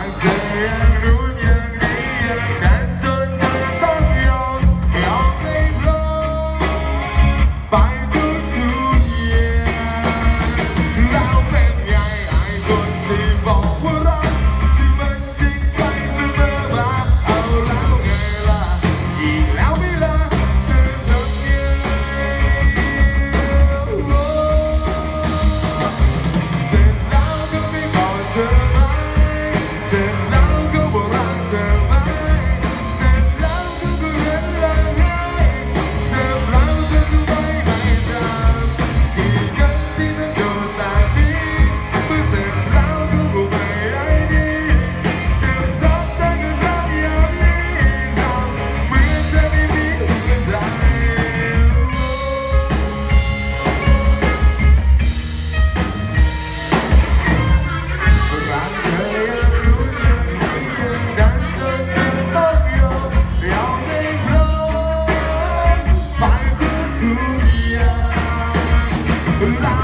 I say 나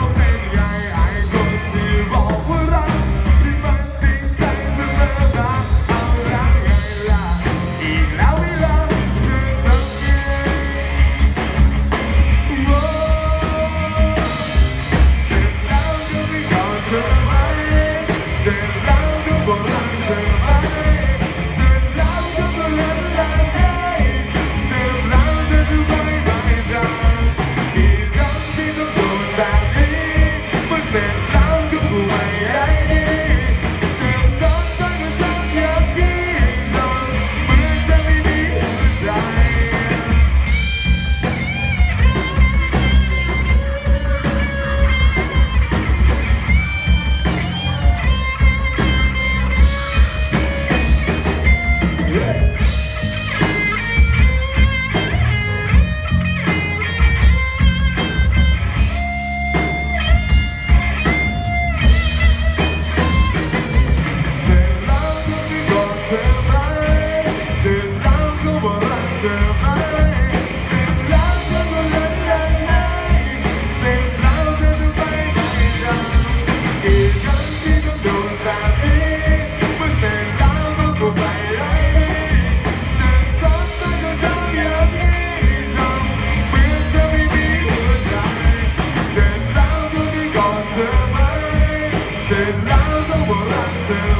laughter.